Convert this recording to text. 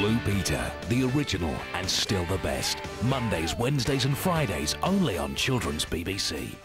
Blue Peter, the original and still the best. Mondays, Wednesdays and Fridays only on Children's BBC.